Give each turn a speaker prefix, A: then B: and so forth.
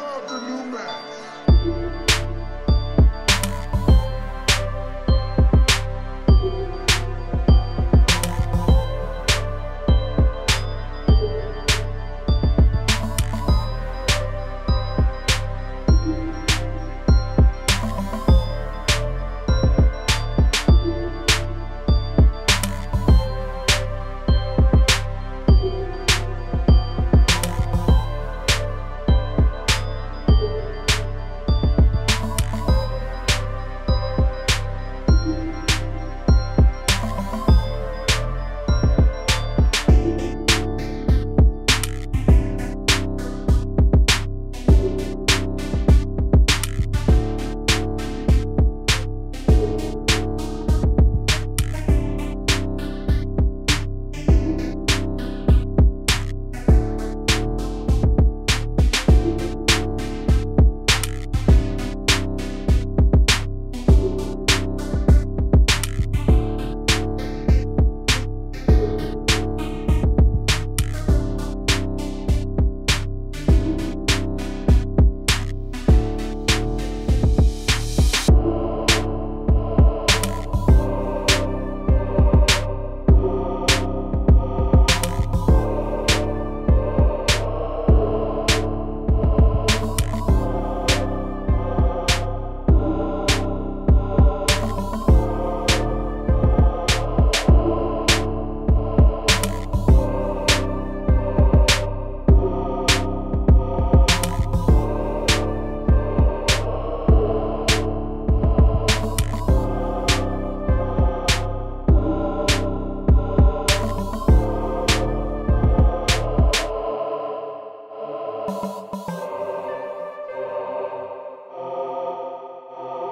A: out the new match.